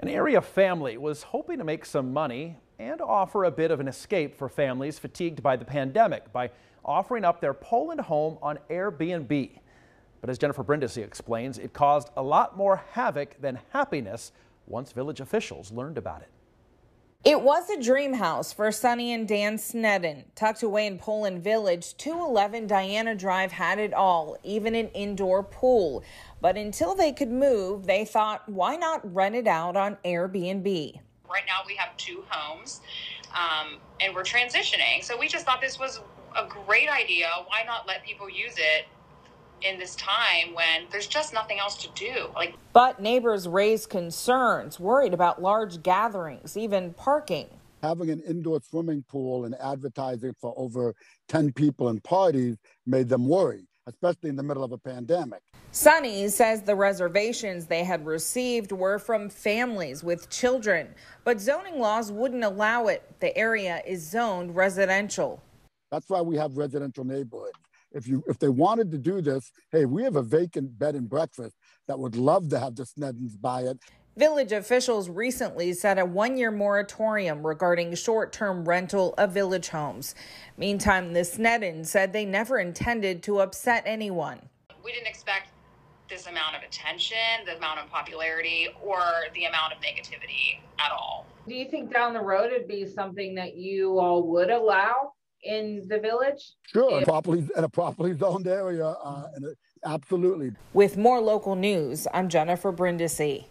An area family was hoping to make some money and offer a bit of an escape for families fatigued by the pandemic by offering up their Poland home on Airbnb. But as Jennifer Brindisi explains, it caused a lot more havoc than happiness once village officials learned about it. It was a dream house for Sonny and Dan Snedden. Tucked away in Poland Village, 211 Diana Drive had it all, even an indoor pool. But until they could move, they thought, why not rent it out on Airbnb? Right now, we have two homes um, and we're transitioning. So we just thought this was a great idea. Why not let people use it in this time when there's just nothing else to do. Like But neighbors raised concerns, worried about large gatherings, even parking. Having an indoor swimming pool and advertising for over 10 people and parties made them worry, especially in the middle of a pandemic. Sunny says the reservations they had received were from families with children, but zoning laws wouldn't allow it. The area is zoned residential. That's why we have residential neighborhoods if you if they wanted to do this, hey, we have a vacant bed and breakfast that would love to have the Sneddens buy it. Village officials recently set a one year moratorium regarding short term rental of village homes. Meantime, the Sneddens said they never intended to upset anyone. We didn't expect this amount of attention, the amount of popularity, or the amount of negativity at all. Do you think down the road it'd be something that you all would allow? In the village? Sure, if- properly in a properly zoned area, uh, and absolutely. With more local news, I'm Jennifer Brindisi.